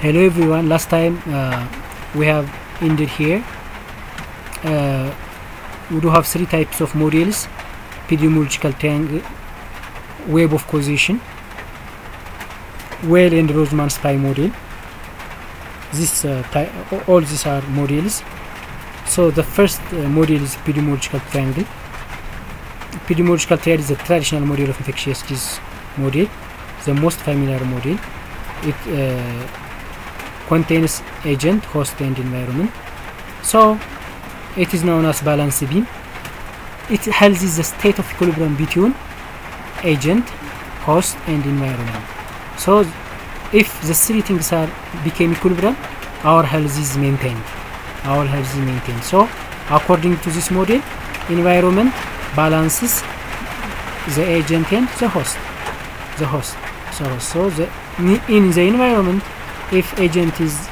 hello everyone. Last time uh, we have ended here. Uh, we do have three types of models epidemiological triangle web of causation well and Rothman's pie model this uh, all these are models so the first uh, model is epidemiological triangle. Epidemiological triad is a traditional model of infectious disease model the most familiar model it uh, contains agent host and environment. So it is known as balance beam. It holds is the state of equilibrium between agent host and environment. So if the three things are became equilibrium our health is maintained. Our health is maintained. So according to this model environment balances the agent and the host. The host. So so the in the environment if agent is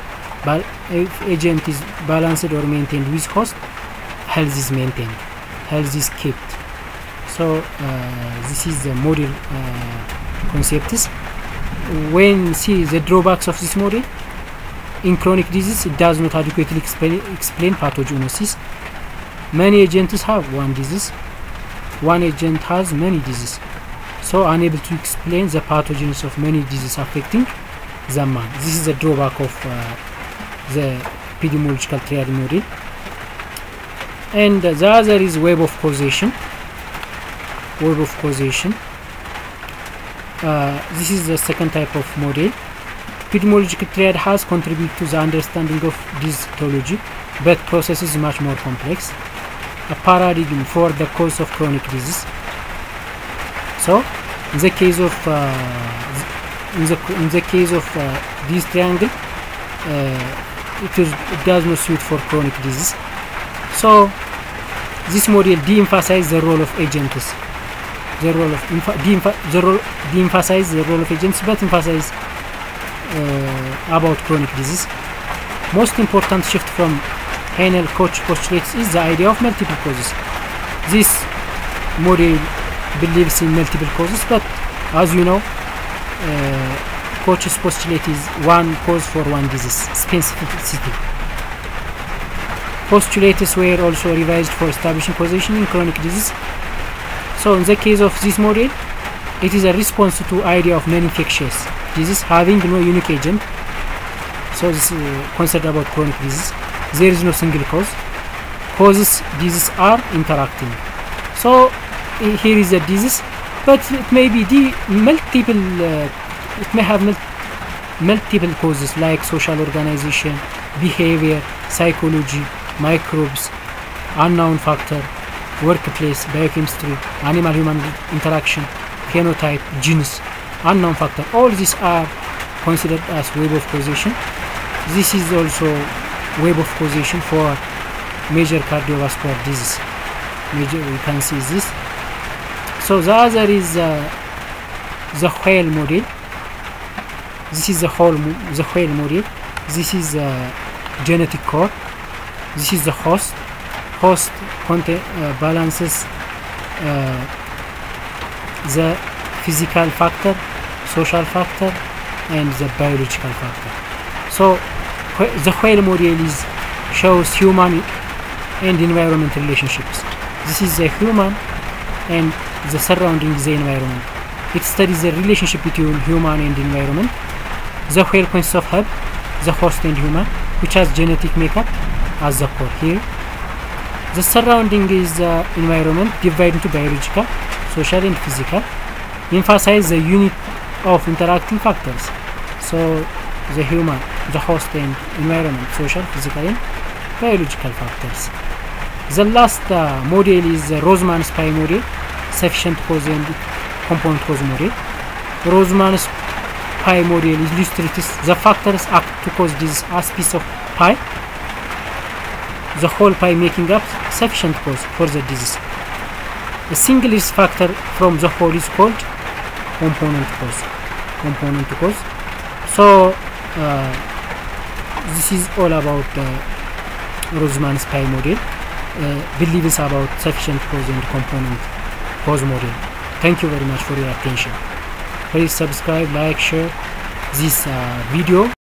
if agent is balanced or maintained with host health is maintained. Health is kept. So uh, this is the model uh, concepts when see the drawbacks of this model in chronic disease it does not adequately explain, explain pathogenesis. Many agents have one disease. One agent has many diseases. So unable to explain the pathogens of many diseases affecting the man this is the drawback of uh, the epidemiological triad model and the other is web of causation. Web of causation. Uh, this is the second type of model. Epidemiological triad has contributed to the understanding of this etiology but process is much more complex. A paradigm for the cause of chronic disease. So in the case of uh, in the in the case of uh, this triangle uh, it, is, it does not suit for chronic disease. So this model de-emphasizes the role of agents the role of de-emphasize the role of agents but emphasize uh, about chronic disease. Most important shift from Heinel Koch postulates is the idea of multiple causes. This model believes in multiple causes but as you know uh, postulate is one cause for one disease specificity. Postulates were also revised for establishing causation in chronic disease. So in the case of this model it is a response to idea of non-infectious disease having no unique agent. So this is uh, about chronic disease. There is no single cause. Causes diseases are interacting. So here is a disease but it may be the multiple uh, it may have mul multiple causes like social organization behavior psychology microbes unknown factor workplace biochemistry animal human interaction phenotype genes unknown factor. All these are considered as web of causation. This is also web of causation for major cardiovascular disease. Major you can see this so the other is uh, the wheel model. This is the whole the wheel model. This is the genetic code. This is the host. Host content uh, balances uh, the physical factor social factor and the biological factor. So the wheel model is shows human and environment relationships. This is a human and the surrounding the environment it studies the relationship between human and environment the consists of hub the host and human which has genetic makeup as the core here. The surrounding is the environment divided into biological social and physical. Emphasize the unit of interacting factors. So the human the host and environment social physical and biological factors. The last uh, model is the Rothman's pie model sufficient cause and component cause model Rothman's pie model illustrates the factors act to cause this as piece of pie. The whole pie making up sufficient cause for the disease. A single risk factor from the whole is called component cause. Component cause. So uh, this is all about the Rothman's pie model uh, believes about sufficient cause and component thank you very much for your attention. Please subscribe like share this uh, video